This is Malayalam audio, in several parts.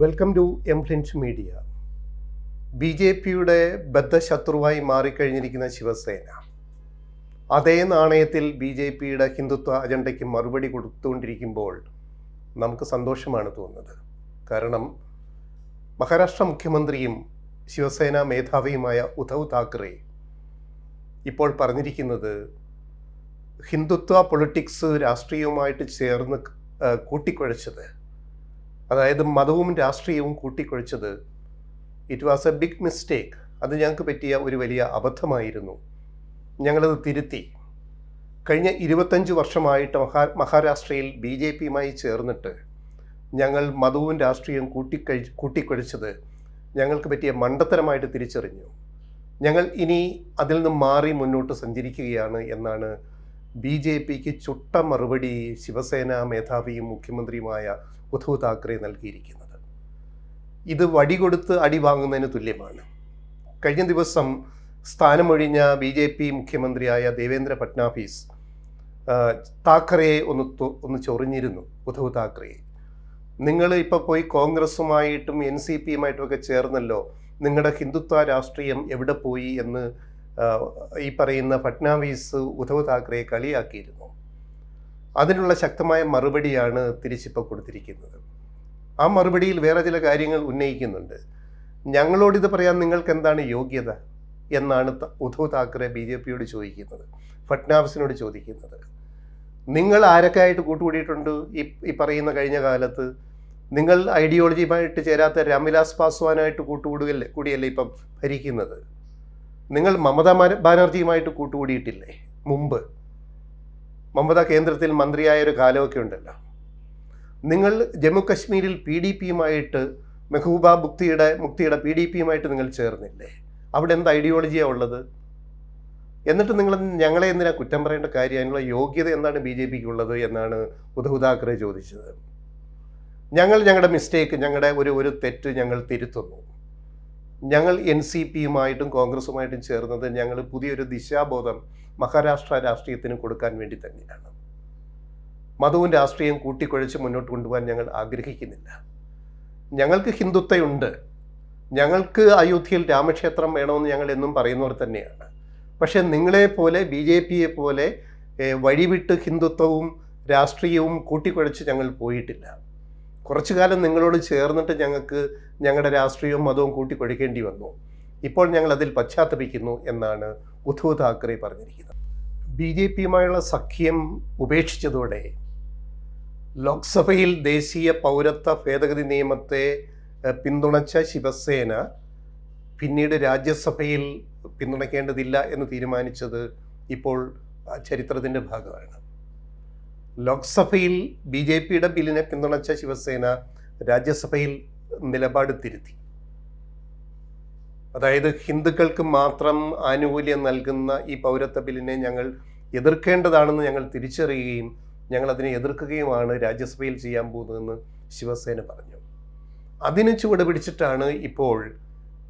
വെൽക്കം ടു എംപ്ലിൻസ് മീഡിയ ബി ജെ പിയുടെ ബദ്ധശത്രുവായി മാറിക്കഴിഞ്ഞിരിക്കുന്ന ശിവസേന. അതേ നാണയത്തിൽ ബി ജെ പിയുടെ ഹിന്ദുത്വ അജണ്ടയ്ക്ക് മറുപടി കൊടുത്തുകൊണ്ടിരിക്കുമ്പോൾ നമുക്ക് സന്തോഷമാണ് തോന്നുന്നത്. കാരണം മഹാരാഷ്ട്ര മുഖ്യമന്ത്രിയും ശിവസേന മേധാവിയുമായ ഉദ്ധവ് താക്കറെ ഇപ്പോൾ പറഞ്ഞിരിക്കുന്നത് ഹിന്ദുത്വ പൊളിറ്റിക്സ് രാഷ്ട്രീയവുമായിട്ട് ചേർന്ന് കൂട്ടിക്കുഴച്ചത് അതായത് മതവും രാഷ്ട്രീയവും കൂട്ടിക്കൊഴിച്ചത് it was a big mistake അത് ഞങ്ങൾക്ക് പറ്റിയ ഒരു വലിയ അബദ്ധമായിരുന്നു. ഞങ്ങളത് തിരുത്തി. കഴിഞ്ഞ ഇരുപത്തഞ്ച് വർഷമായിട്ട് മഹാ മഹാരാഷ്ട്രയിൽ ബി ജെ പിയുമായി ചേർന്നിട്ട് ഞങ്ങൾ മതവും രാഷ്ട്രീയവും കൂട്ടിക്കഴി കൂട്ടിക്കൊഴിച്ചത് ഞങ്ങൾക്ക് പറ്റിയ മണ്ടത്തരമായിട്ട് തിരിച്ചറിഞ്ഞു. ഞങ്ങൾ ഇനി അതിൽ നിന്ന് മാറി മുന്നോട്ട് സഞ്ചരിക്കുകയാണ് എന്നാണ് ബി ജെ പിക്ക് ചുട്ട മറുപടി ശിവസേന മേധാവിയും മുഖ്യമന്ത്രിയുമായ ഉദ്ധവ് താക്കറെ നൽകിയിരിക്കുന്നത്. ഇത് വടി കൊടുത്ത് അടി വാങ്ങുന്നതിന് തുല്യമാണ്. കഴിഞ്ഞ ദിവസം സ്ഥാനമൊഴിഞ്ഞ ബി ജെ പി മുഖ്യമന്ത്രിയായ ദേവേന്ദ്ര ഫട്നാഫീസ് താക്കറയെ ഒന്ന് ഒന്ന് ചൊറിഞ്ഞിരുന്നു ഉദ്ധവ് താക്കറെയെ നിങ്ങൾ ഇപ്പോൾ പോയി കോൺഗ്രസുമായിട്ടും എൻ സി പിയുമായിട്ടുമൊക്കെ ചേർന്നല്ലോ നിങ്ങളുടെ ഹിന്ദുത്വ രാഷ്ട്രീയം എവിടെ പോയി എന്ന് ഈ പറയുന്ന ഫട്നാവിസ് ഉദ്ധവ് താക്കറെ കളിയാക്കിയിരുന്നു. അതിനുള്ള ശക്തമായ മറുപടിയാണ് തിരിച്ചിപ്പോൾ കൊടുത്തിരിക്കുന്നത്. ആ മറുപടിയിൽ വേറെ ചില കാര്യങ്ങൾ ഉന്നയിക്കുന്നുണ്ട്. ഞങ്ങളോടിത് പറയാൻ നിങ്ങൾക്ക് എന്താണ് യോഗ്യത? എന്നാണ് ഉദ്ധവ് താക്കറെ ബി ജെ പിയോട് ചോദിക്കുന്നത്. ഫട്നാവിസിനോട് ചോദിക്കുന്നത്. നിങ്ങൾ ആരൊക്കെ ആയിട്ട് കൂട്ടുകൂടിയിട്ടുണ്ട് ഈ ഈ പറയുന്ന കഴിഞ്ഞ കാലത്ത്? നിങ്ങൾ ഐഡിയോളജിയുമായിട്ട് ചേരാത്ത രാംവിലാസ് പാസ്വാനായിട്ട് കൂട്ടുകൂടുകയല്ലേ കൂടിയല്ലേ ഇപ്പം ഭരിക്കുന്നത്? നിങ്ങൾ മമതാ ബാനർജിയുമായിട്ട് കൂട്ടുകൂടിയിട്ടില്ലേ? മുമ്പ്. മമത കേന്ദ്രത്തിൽ മന്ത്രിയായ ഒരു കാലമൊക്കെ ഉണ്ടല്ലോ. നിങ്ങൾ ജമ്മു കശ്മീരിൽ പി ഡി പിയുമായിട്ട് മെഹബൂബ മുക്തിയുടെ മുക്തിയുടെ പി ഡി പിയുമായിട്ട് നിങ്ങൾ ചേർന്നില്ലേ? അവിടെ എന്ത് ഐഡിയോളജിയാണ് ഉള്ളത്? എന്നിട്ട് നിങ്ങൾ ഞങ്ങളെ എന്തിനാ കുറ്റം പറയേണ്ട കാര്യം? അതിനുള്ള യോഗ്യത എന്താണ് ബി ജെ പിക്ക് ഉള്ളത് എന്നാണ് ഉദ്ധവ് ചോദിച്ചത്. ഞങ്ങൾ ഞങ്ങളുടെ മിസ്റ്റേക്ക് ഞങ്ങളുടെ ഒരു ഒരു തെറ്റ് ഞങ്ങൾ തിരുത്തുന്നു. ഞങ്ങൾ എൻ സി പിയുമായിട്ടും കോൺഗ്രസുമായിട്ടും ചേർന്നത് ഞങ്ങൾ പുതിയൊരു ദിശാബോധം മഹാരാഷ്ട്ര രാഷ്ട്രീയത്തിന് കൊടുക്കാൻ വേണ്ടി തന്നെയാണ്. മതവും രാഷ്ട്രീയം കൂട്ടിക്കുഴച്ച് മുന്നോട്ട് കൊണ്ടുപോകാൻ ഞങ്ങൾ ആഗ്രഹിക്കുന്നില്ല. ഞങ്ങൾക്ക് ഹിന്ദുത്വയുണ്ട്. ഞങ്ങൾക്ക് അയോധ്യയിൽ രാമക്ഷേത്രം വേണമെന്ന് ഞങ്ങൾ എന്നും പറയുന്നവർ തന്നെയാണ്. പക്ഷേ നിങ്ങളെ പോലെ ബി ജെ പിയെ പോലെ വഴിവിട്ട് ഹിന്ദുത്വവും രാഷ്ട്രീയവും കൂട്ടിക്കുഴച്ച് ഞങ്ങൾ പോയിട്ടില്ല. കുറച്ചു കാലം നിങ്ങളോട് ചേർന്നിട്ട് ഞങ്ങൾക്ക് ഞങ്ങളുടെ രാഷ്ട്രീയവും മതവും കൂട്ടിക്കൊഴിക്കേണ്ടി വന്നു. ഇപ്പോൾ ഞങ്ങൾ അതിൽ പശ്ചാത്തപിക്കുന്നു എന്നാണ് ഉദ്ധവ് താക്കറെ പറഞ്ഞിരിക്കുന്നത്. ബി ജെ പിയുമായുള്ള സഖ്യം ഉപേക്ഷിച്ചതോടെ ലോക്സഭയിൽ ദേശീയ പൗരത്വ ഭേദഗതി നിയമത്തെ പിന്തുണച്ച ശിവസേന പിന്നീട് രാജ്യസഭയിൽ പിന്തുണയ്ക്കേണ്ടതില്ല എന്ന് തീരുമാനിച്ചത് ഇപ്പോൾ ചരിത്രത്തിന്റെ ഭാഗമാണ്. ലോക്സഭയിൽ ബി ജെ പിയുടെ ബില്ലിനെ പിന്തുണച്ച ശിവസേന രാജ്യസഭയിൽ നിലപാട് തിരുത്തി. അതായത് ഹിന്ദുക്കൾക്ക് മാത്രം ആനുകൂല്യം നൽകുന്ന ഈ പൗരത്വ ബില്ലിനെ ഞങ്ങൾ എതിർക്കേണ്ടതാണെന്ന് ഞങ്ങൾ തിരിച്ചറിയുകയും ഞങ്ങൾ അതിനെ എതിർക്കുകയുമാണ് രാജ്യസഭയിൽ ചെയ്യാൻ പോകുന്നതെന്ന് ശിവസേന പറഞ്ഞു. അതിന് ചുവട് പിടിച്ചിട്ടാണ് ഇപ്പോൾ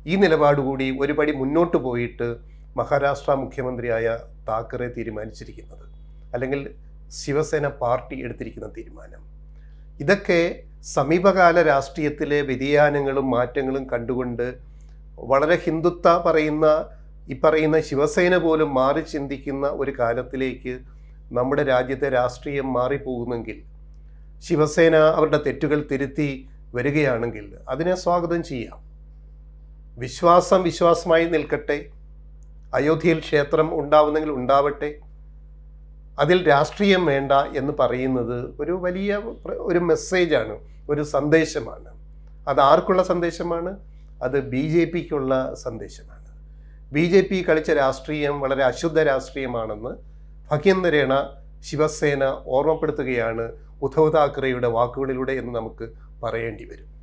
ഈ നിലപാട് കൂടി ഒരുപടി മുന്നോട്ട് പോയിട്ട് മഹാരാഷ്ട്ര മുഖ്യമന്ത്രിയായ താക്കറെ തീരുമാനിച്ചിരിക്കുന്നത്. അല്ലെങ്കിൽ ശിവസേന പാർട്ടി എടുത്തിരിക്കുന്ന തീരുമാനം. ഇതൊക്കെ സമീപകാല രാഷ്ട്രീയത്തിലെ വ്യതിയാനങ്ങളും മാറ്റങ്ങളും കണ്ടുകൊണ്ട് വളരെ ഹിന്ദുത്വ പറയുന്ന ഈ പറയുന്ന ശിവസേന പോലും മാറി ചിന്തിക്കുന്ന ഒരു കാലത്തിലേക്ക് നമ്മുടെ രാജ്യത്തെ രാഷ്ട്രീയം മാറിപ്പോകുന്നെങ്കിൽ ശിവസേന അവരുടെ തെറ്റുകൾ തിരുത്തി വരികയാണെങ്കിൽ അതിനെ സ്വാഗതം ചെയ്യാം. വിശ്വാസം വിശ്വാസമായി നിൽക്കട്ടെ. അയോധ്യയിൽ ക്ഷേത്രം ഉണ്ടാവുന്നെങ്കിൽ ഉണ്ടാവട്ടെ. അതിൽ രാഷ്ട്രീയം വേണ്ട എന്ന് പറയുന്നത് ഒരു വലിയ ഒരു മെസ്സേജാണ് ഒരു സന്ദേശമാണ്. അത് ആർക്കുള്ള സന്ദേശമാണ്? അത് ബി ജെ പിക്കുള്ള സന്ദേശമാണ്. ബി ജെ പി കളിച്ച രാഷ്ട്രീയം വളരെ അശുദ്ധ രാഷ്ട്രീയമാണെന്ന് ഭഗ്യന്തരേണ ശിവസേന ഓർമ്മപ്പെടുത്തുകയാണ് ഉദ്ധവ് താക്കറെയുടെ വാക്കുകളിലൂടെ എന്ന് നമുക്ക് പറയേണ്ടി വരും.